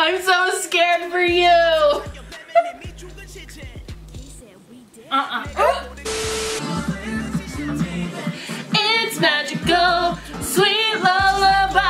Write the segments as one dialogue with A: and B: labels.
A: I'm so scared for you. uh-uh. It's magical, sweet lullaby.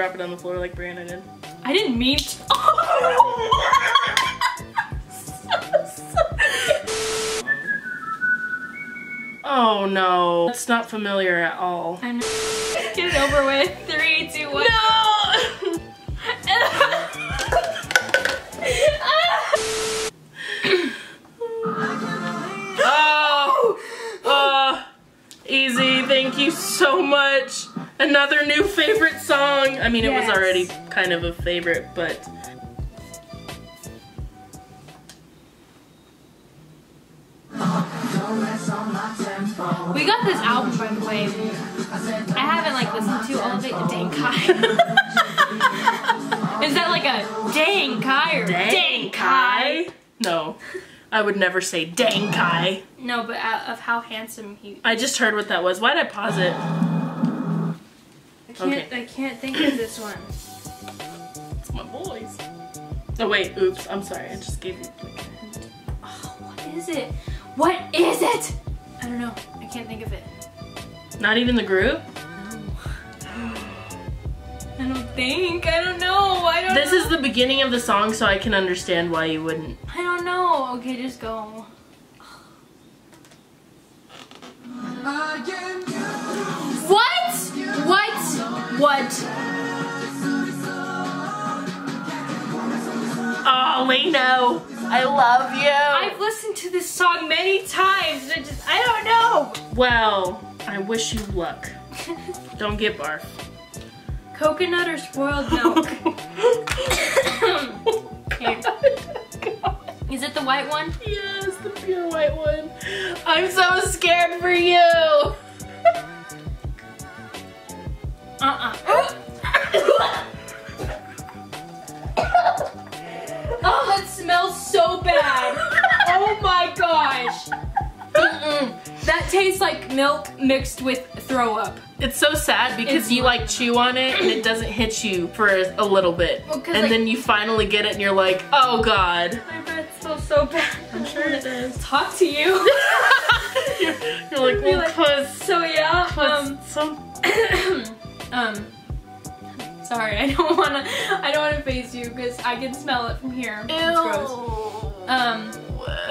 A: Drop it on the floor like Brianna did.
B: I didn't mean to.
A: Oh no, it's not familiar at all.
B: I'm get it over with. Three, two, one.
A: No! oh, uh, easy. Thank you so much. Another new favorite song. I mean, it was already kind of a favorite, but
B: We got this album, by the way. I haven't like listened to all of it. Dang Kai. Is that like a dang Kai or
A: dang Kai. No, I would never say dang Kai.
B: No, but uh, of how handsome he.
A: I just heard what that was. Why'd I pause it?
B: I can't.
A: Okay.
B: I can't think of this one.
A: It's my boys. Oh wait, oops. I'm sorry. I just gave you. Like, a.
B: Oh, what is it? What is it? I don't know. I can't think of it.
A: Not even the group.
B: I don't think. I don't know. I don't.
A: This
B: know.
A: is the beginning of the song, so I can understand why you wouldn't.
B: I don't know. Okay, just go. What? What? What?
A: Oh, Lee Know, I love you.
B: I've listened to this song many times. and I just, I don't know.
A: well, I wish you luck. Don't get barf.
B: Coconut or spoiled milk? Is it the white one?
A: Yes, the pure white one. I'm so scared for you.
B: Uh-uh. oh, that smells so bad. Oh my gosh. Mm-mm. That tastes like milk mixed with throw up.
A: It's so sad because
B: It's-
A: you like chew on it and it doesn't hit you for a little bit.
B: Well, 'cause,
A: and
B: like-
A: then you finally get it and you're like, oh god.
B: My breath smells so bad.
A: I'm sure it does.
B: Talk to you.
A: you're, you're like, well,
B: like,
A: cause,
B: So yeah, um,
A: some
B: um, sorry, I don't wanna, I don't wanna face you because I can smell it from here. It's gross. Um,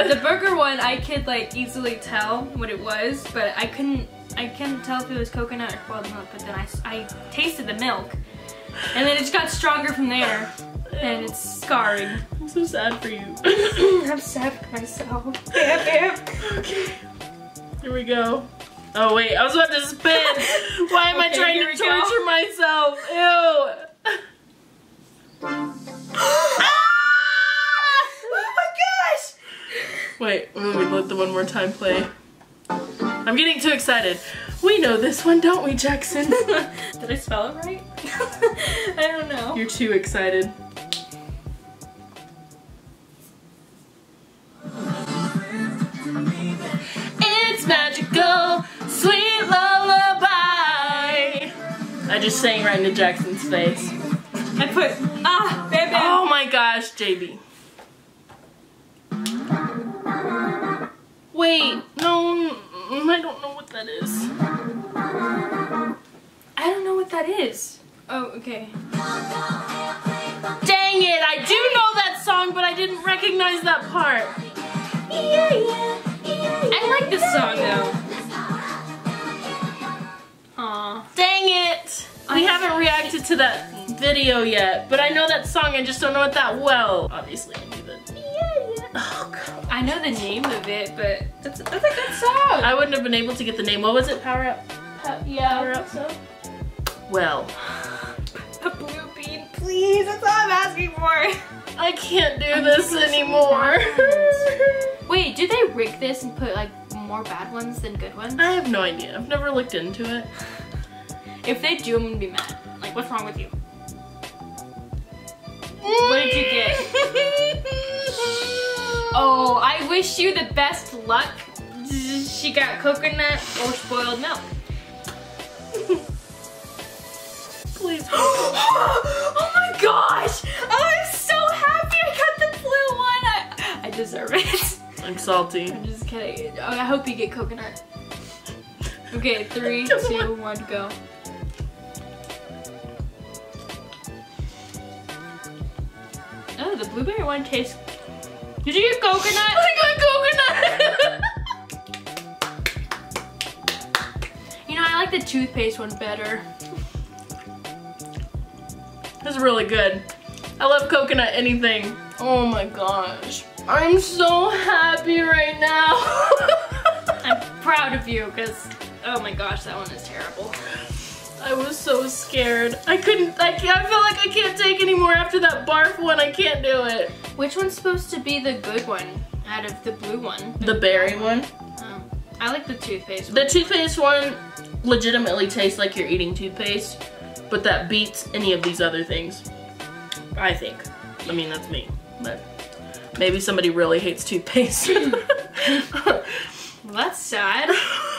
B: the burger one, I could like easily tell what it was, but I couldn't, I couldn't tell if it was coconut or spoiled milk. But then I, I tasted the milk, and then it just got stronger from there, and it's scarring.
A: I'm so sad for you.
B: I'm sad for myself. Bam, bam.
A: okay. Here we go. Oh wait, I was about to spin. Why am I trying to
B: we go.
A: torture myself? Ew. Ah!
B: Oh my gosh!
A: Wait, let me let the one more time play. I'm getting too excited. We know this one, don't we, Jackson?
B: Did I spell it right? I don't know.
A: You're too excited. Just sang right into Jackson's face.
B: I put ah bam bam.
A: Oh my gosh, JB. Wait, no, mm, I don't know what that is.
B: I don't know what that is. Oh okay.
A: Dang it, I do know that song, but I didn't recognize that part.
B: I like this song though. Aw.
A: Dang it! We haven't reacted to that video yet, but I know that song, I just don't know it that well. Obviously, I knew that. Oh, God.
B: I know the name of it, but that's that's a good song.
A: I wouldn't have been able to get the name. What was it? Power Up?
B: Uh, yeah.
A: Power Up So? Well,
B: A blue bean, please. That's all I'm asking for.
A: I can't do this anymore.
B: Wait, do they rig this and put like more bad ones than good ones?
A: I have no idea. I've never looked into it.
B: If they do, I'm gonna be mad. Like, what's wrong with you? What did you get? Oh, I wish you the best luck. She got coconut or spoiled milk.
A: Please.
B: oh my gosh! I'm so happy I got the blue one. I, I deserve it.
A: I'm salty.
B: I'm just kidding. I hope you get coconut. Okay, three, two,
A: on.
B: one, go. The blueberry one tastes. Did you get coconut?
A: I got coconut!
B: You know, I like the toothpaste one better.
A: This is really good. I love coconut anything. Oh my gosh. I'm so happy right now.
B: I'm proud of you because, oh my gosh, that one is terrible.
A: I was so scared. I couldn't, I, can't, I feel like I can't take anymore after that barf one. I can't do it.
B: Which one's supposed to be the good one out of the blue one?
A: The berry one.
B: Oh, I like the toothpaste one.
A: The toothpaste one legitimately tastes like you're eating toothpaste, but that beats any of these other things. I think. I mean, that's me. But maybe somebody really hates toothpaste.
B: Well, that's sad.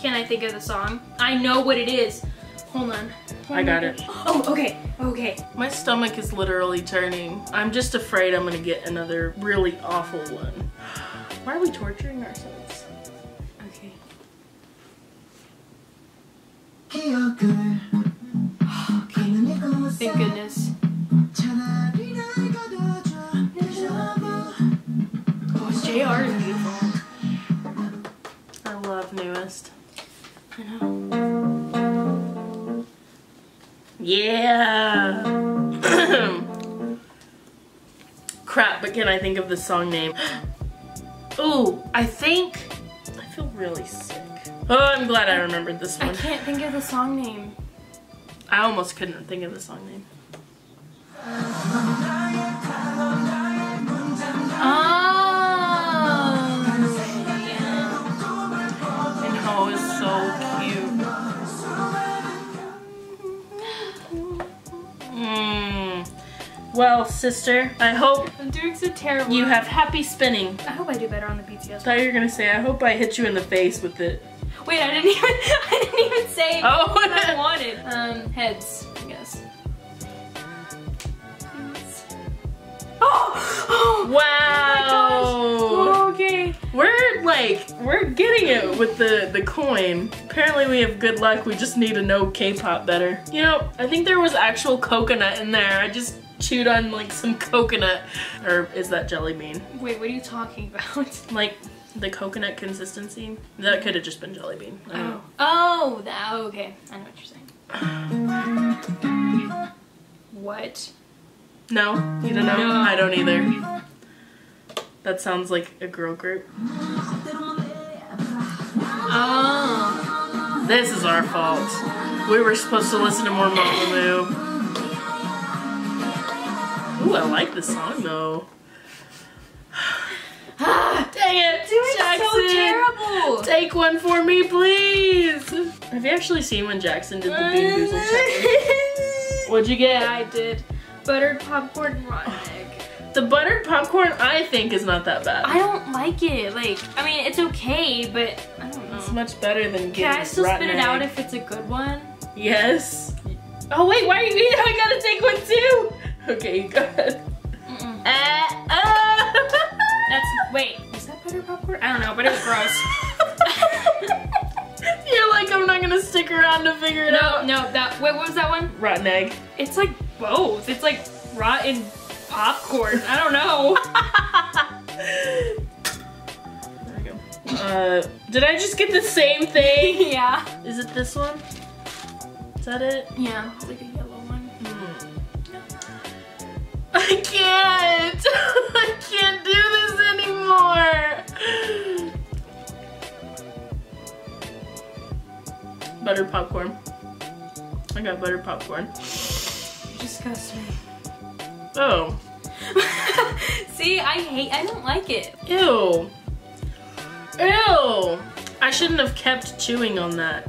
B: Can I think of the song? I know what it is. Hold on.
A: Hold I got it.
B: Oh, okay, okay.
A: My stomach is literally turning. I'm just afraid I'm gonna get another really awful one. Why are we torturing ourselves?
B: Okay.
C: okay.
B: Thank goodness. Oh, JR is beautiful.
A: I love NU'EST.
B: I know.
A: Yeah. Crap, but can I think of the song name? Ooh, I think. I feel really sick. Oh, I'm glad I remembered this one.
B: I can't think of the song name.
A: I almost couldn't think of the song name. Well, sister, I hope
B: I'm doing so terrible.
A: you have happy spinning.
B: I hope I do better on the BTS.
A: I thought you were gonna say, I hope I hit you in the face with it.
B: Wait, I didn't even. I didn't even say
A: Oh.
B: what I wanted. Um, heads, I guess. Oh! Oh!
A: Wow!
B: Oh, okay.
A: We're like, we're getting it with the, the coin. Apparently we have good luck, we just need to know K-pop better. You know, I think there was actual coconut in there. I just chewed on like some coconut. Or is that jelly bean?
B: Wait, what are you talking about?
A: Like, the coconut consistency? That could have just been jelly bean. I don't know.
B: Oh. oh, that, oh, okay. I know what you're saying. What?
A: No? You don't know?
B: No.
A: I don't either. That sounds like a girl group.
B: Oh.
A: This is our fault. We were supposed to listen to more Mamamoo. Ooh, I like this song though. ah, Dang it, Jackson!
B: So terrible.
A: Take one for me, please. Have you actually seen when Jackson did the Bean Boozled challenge? What'd you get?
B: I did buttered popcorn and rotten egg.
A: The buttered popcorn, I think, is not that bad.
B: I don't like it. Like, I mean, it's okay, but I don't know.
A: It's much better than getting
B: Can I still spit it out if it's a good one?
A: Yes. Oh wait, why are you eating? I gotta take one too. Okay, you go ahead.
B: Mm-mm.
A: Ah, ah.
B: That's wait. Is that butter popcorn? I don't know, but it was gross.
A: You're like, I'm not gonna stick around to figure it
B: no,
A: out.
B: No, no. That wait. What was that one?
A: Rotten egg.
B: It's like both. It's like rotten popcorn. I don't know.
A: There we go. Uh, did I just get the same thing?
B: yeah.
A: Is it this one? Is that it?
B: Yeah.
A: I can't. I can't do this anymore. Buttered popcorn. I got butter popcorn.
B: You disgust me.
A: Oh.
B: See, I hate. I don't like it.
A: Ew. Ew. I shouldn't have kept chewing on that.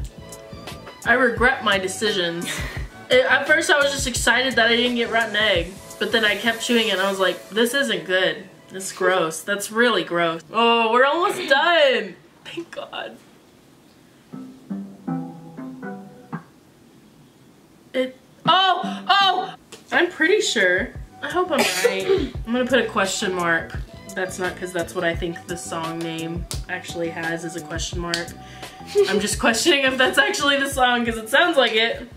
A: I regret my decisions. At first, I was just excited that I didn't get rotten egg, but then I kept chewing it and I was like, this isn't good. This is gross. That's really gross. Oh, we're almost done. Thank God. It. Oh! Oh! I'm pretty sure. I hope I'm right. I'm gonna put a question mark. That's not because that's what I think the song name actually has is a question mark. I'm just questioning if that's actually the song because it sounds like it.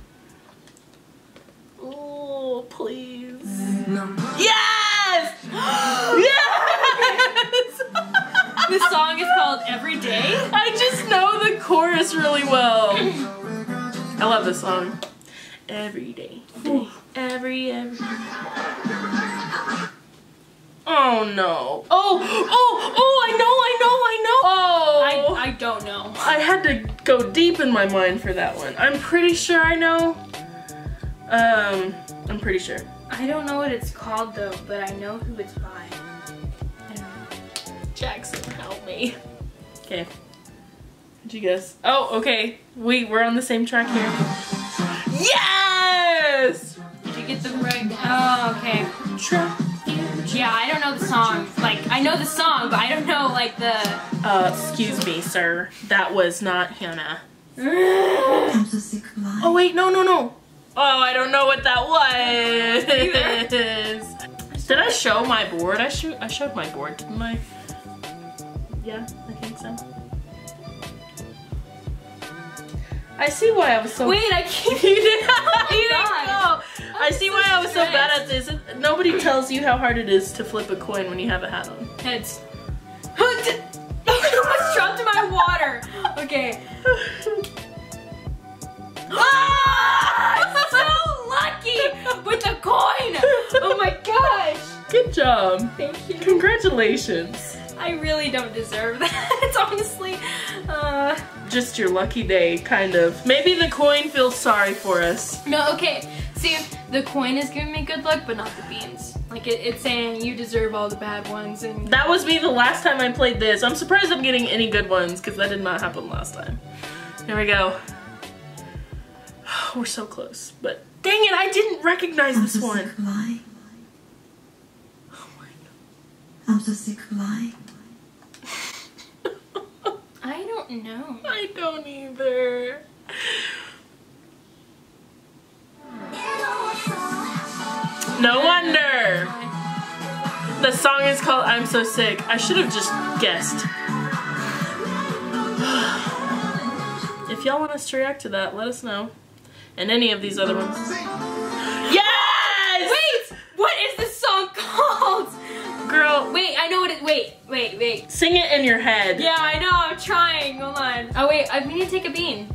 A: Oh, please. Yes! yes!
B: The song is called Every Day.
A: I just know the chorus really well. I love this song. Every day, day, every every. Oh no! Oh oh oh! I know! I know! I know! Oh!
B: I I don't know.
A: I had to go deep in my mind for that one. I'm pretty sure I know. Um, I'm pretty sure.
B: I don't know what it's called though, but I know who it's by. I don't know.
A: Jackson, help me. Okay. what did you guess? Oh, okay. We we're on the same track here. Yes!
B: Did you get the right? Oh, okay.
A: Track.
B: Yeah, I don't know the song. Like, I know the song, but I don't know like the.
A: Uh, excuse me, sir. That was not Hannah.
C: I'm so sick of.
A: Oh wait, no, no, no. Oh, I don't know what that was. Did I show my board? I show I showed my board, didn't I? Yeah, I think so. I see why I was so.
B: Wait, I keep.
A: you didn't, you didn't know. I see why I was so bad at this. Nobody tells you how hard it is to flip a coin when you have a hat on.
B: Heads. I almost dropped in my water. Okay.
A: Good.
B: Thank you.
A: Congratulations.
B: I really don't deserve that. It's honestly. Uh,
A: Just your lucky day, kind of. Maybe the coin feels sorry for us.
B: no, okay. See, the coin is giving me good luck, but not the beans. Like it, it's saying you deserve all the bad ones, and
A: That was me the last time I played this. I'm surprised I'm getting any good ones because that did not happen last time. Here we go. We're so close, but dang it, I didn't recognize this
C: so sick
A: one.
C: of lying.
A: Oh my
C: I'm so sick of lying.
B: I don't know.
A: I don't either. No wonder. The song is called I'm So Sick. I should have just guessed. if y'all want us to react to that, let us know. And any of these other ones.
B: It. Wait, wait, wait.
A: sing it in your head.
B: Yeah, I know. I'm trying. Hold on. Oh wait, I need to take a bean.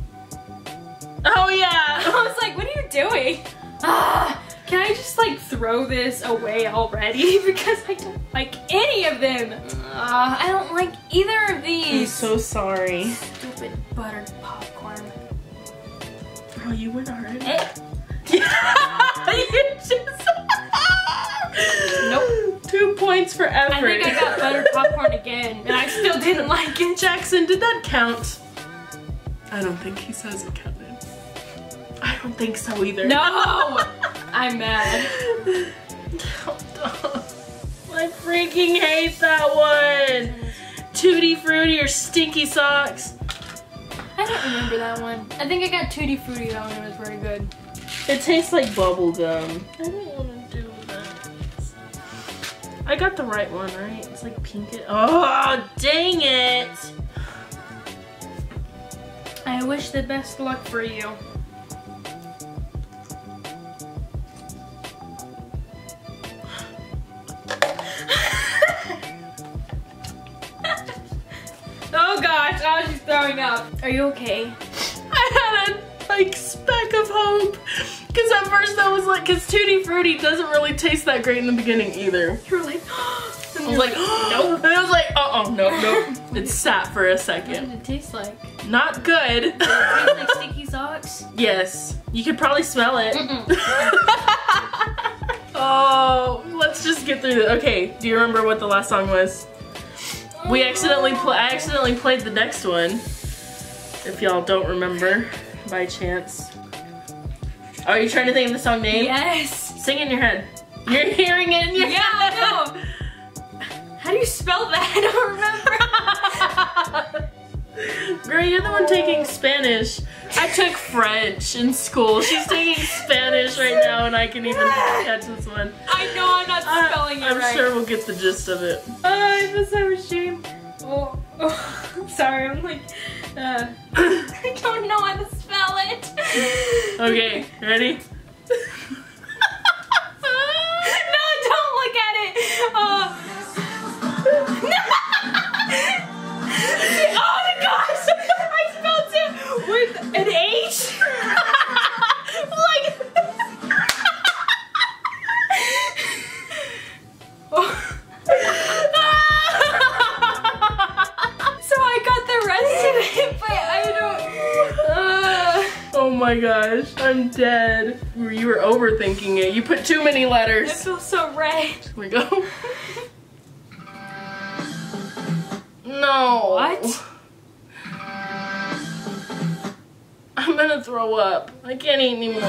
A: Oh yeah.
B: I was like, what are you doing? Ah, can I just like throw this away already? because I don't like any of them. Uh, I don't like either of these.
A: I'm so sorry.
B: Stupid buttered popcorn.
A: Oh, you went already?
B: Eh.
A: Yeah, you just.
B: Nope.
A: Two points for effort.
B: I think I got buttered popcorn again, and I still didn't like it.
A: Jackson, did that count? I don't think he says it counted. I don't think so either.
B: No, I'm mad.
A: I freaking hate that one. Tutti Frutti or Stinky Socks.
B: I don't remember that one. I think I got Tutti Frutti. That one was very good.
A: It tastes like bubble gum. I don't I got the right one, right? It's like pink. Oh, dang it!
B: I wish the best luck for you. oh gosh, oh she's throwing up. Are you okay?
A: I had a like speck of hope. Cause at first I was like, cause Tutti Frutti doesn't really taste that great in the beginning either.
B: You were like,
A: I was like, nope. And I was like, uh oh, nope, nope. It sat for a second.
B: What did it taste like?
A: Not good.
B: Did it taste like sticky socks?
A: yes, you could probably smell it.
B: Mm-mm.
A: Oh, let's just get through this. Okay, do you remember what the last song was? We accidentally I accidentally played the next one. If y'all don't remember by chance. Are you trying to think of the song name?
B: Yes.
A: Sing in your head. You're hearing it in your
B: Yeah, I know. How do you spell that? I don't remember.
A: Girl, you're the one taking Spanish. I took French in school. She's taking Spanish right now, and I can even catch this one.
B: I know I'm not
A: Uh,
B: spelling it
A: I'm
B: right.
A: sure we'll get the gist of it.
B: Oh, I feel so ashamed. Oh, oh, sorry. I'm like, uh, I don't know how to.
A: Okay, ready?
B: My gosh,
A: I'm dead. You were overthinking it. You put too many
B: I
A: letters.
B: feel so red.
A: Here we go. No.
B: What?
A: I'm gonna throw up. I can't eat anymore.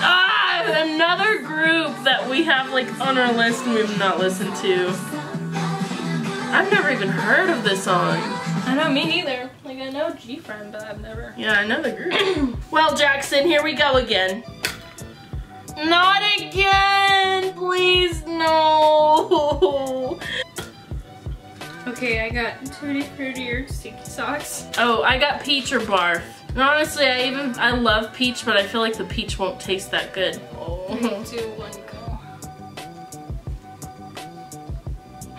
A: Ah, another group that we have like on our list and we've not listened to. I've never even heard of this song.
B: I know me neither. Know GFriend, but I've never.
A: Yeah, I know the group. well, Jackson, here we go again. Not again! Please, no!
B: Okay, I got Tutti Frutti or Sticky Socks.
A: Oh, I got peach or barf. And honestly, I even I love peach, but I feel like the peach won't taste that good.
B: Three,
A: Oh.
B: two, one, go.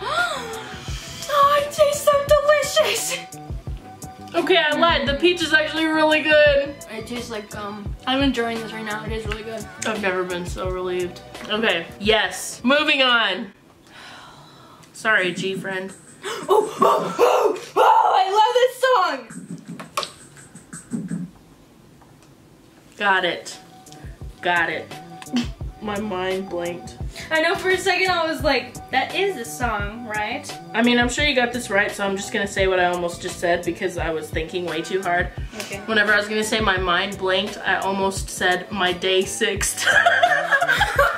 B: oh, it tastes so delicious!
A: Okay, I lied. The peach is actually really good.
B: It tastes like gum. I'm enjoying this right now. It is really good.
A: I've never been so relieved. Okay, yes. Moving on. Sorry, GFriend.
B: Oh, oh, oh, oh, I love this song!
A: Got it. Got it. My mind blanked.
B: I know for a second I was like, that is a song, right?
A: I mean, I'm sure you got this right, so I'm just gonna say what I almost just said because I was thinking way too hard.
B: Okay.
A: Whenever I was gonna say my mind blanked, I almost said my day sixth.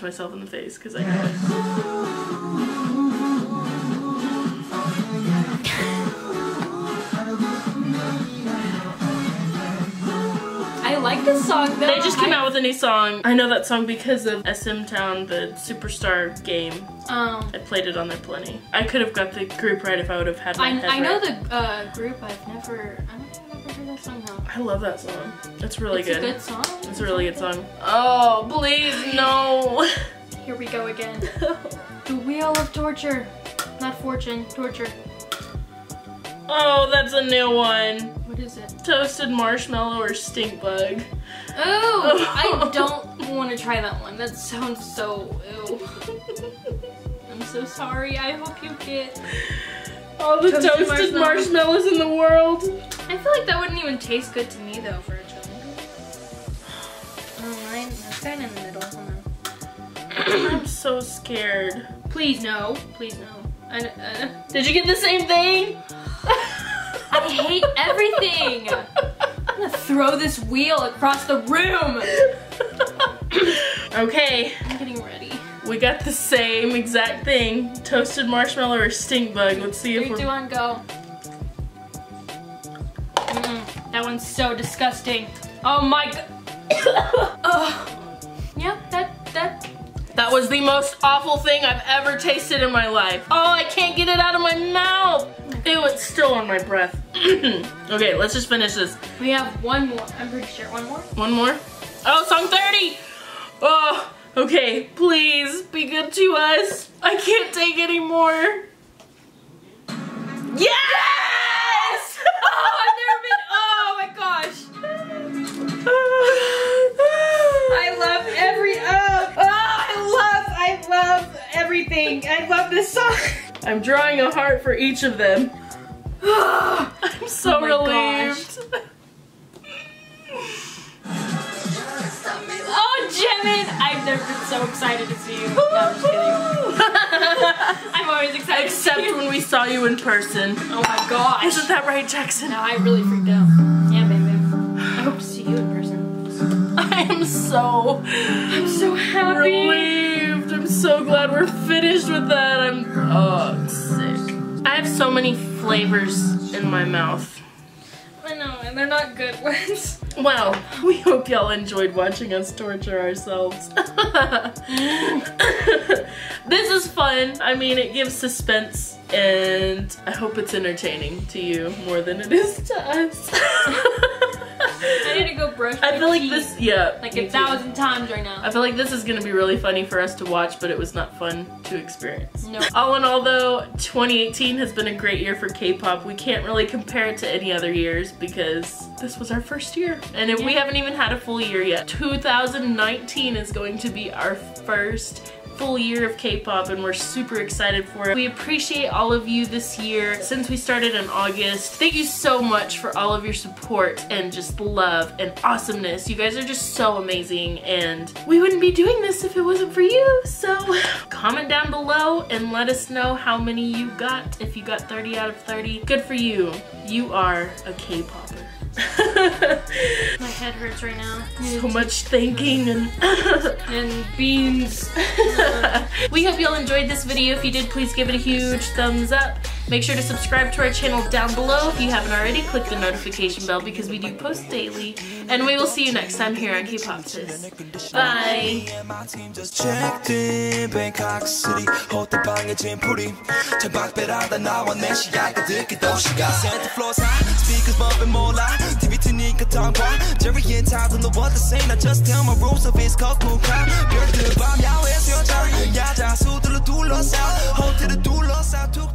A: punch myself in the face because I know it.
B: I like this song though.
A: They just came
B: I-
A: out with a new song. I know that song because of SM Town, the Superstar game.
B: Um.
A: I played it on there plenty. I could have got the group right if I would have had my
B: I,
A: head
B: I know
A: right.
B: the uh, group. I've never. I don't ever heard that song.
A: I love that song. It's really
B: it's
A: good.
B: It's a good song.
A: It's a really good song. Oh, please, no.
B: Here we go again. The wheel of torture, not fortune. Torture.
A: oh, that's a new one.
B: What is it?
A: Toasted marshmallow or stink bug.
B: Oh, I don't want to try that one. That sounds so ew. I'm so sorry. I hope you get.
A: All the
B: Toasted
A: toasted,
B: marshmallow.
A: marshmallows in the world.
B: I feel like that wouldn't even taste good to me though for a chili. Oh, mine. That's kind of in the middle. Hold on.
A: I'm so scared.
B: Please no. Please no. I, uh,
A: Did you get the same thing?
B: I hate everything. I'm gonna throw this wheel across the room.
A: okay,
B: I'm getting ready.
A: we got the same exact thing. Toasted marshmallow or stink bug. Let's see if
B: Three, two,
A: we're.
B: one, go. That one's so disgusting. Oh my god. oh. Yeah, that that
A: That was the most awful thing I've ever tasted in my life. Oh, I can't get it out of my mouth. Ew, it's still on my breath. okay, let's just finish this.
B: We have one more. I'm pretty sure one more.
A: One more. Oh, song 30. Oh, okay, please be good to us. I can't take any more.
B: Everything. I love this song.
A: I'm drawing a heart for each of them. I'm so
B: Oh
A: relieved.
B: Oh, Jimin! I've never been so excited to see you. No, I'm. I'm always excited.
A: Except
B: to see you.
A: when we saw you in person.
B: Oh my gosh.
A: Isn't that right, Jackson?
B: Now I really freaked out. Yeah, baby. I hope to see you in person.
A: I am so
B: I'm so happy.
A: relieved. I'm so glad we're finished with that. I'm oh sick. I have so many flavors in my mouth.
B: I know, and they're not good ones.
A: Well, we hope y'all enjoyed watching us torture ourselves. this is fun. I mean, it gives suspense, and I hope it's entertaining to you more than it is to us.
B: brush
A: I feel like this, yeah.
B: like a
A: too.
B: thousand times right now.
A: I feel like this is gonna be really funny for us to watch, but it was not fun to experience.
B: No.
A: All in all, though, 2018 has been a great year for K-pop. We can't really compare it to any other years because this was our first year, and if we haven't even had a full year yet. 2019 is going to be our first full year of K-pop and we're super excited for it. We appreciate all of you this year since we started in August. Thank you so much for all of your support and just love and awesomeness. You guys are just so amazing and we wouldn't be doing this if it wasn't for you. So comment down below and let us know how many you got. If you got 30 out of 30, good for you. You are a K-popper.
B: My head hurts right now.
A: so much thinking and
B: And beans.
A: we hope y'all enjoyed this video. If you did, please give it a huge thumbs up. Make sure to subscribe to our channel down below if you haven't already. Click the notification bell because we do post daily. And we will see you next time here on K-Pop Sis. Bye.
D: My team just checked in Bangkok City 호텔 방에 짐풀이 천박배라다 나와 내 시야가 듣기 도시가 Santa floors high speakers bumping more loud TV 트니까 tongue Jerry and Todd don't know what to say I just tell my rules of it's called cool crowd 별들 밤 야외에서 여자 야자 수들로 둘러싸 호텔을 둘러싸 두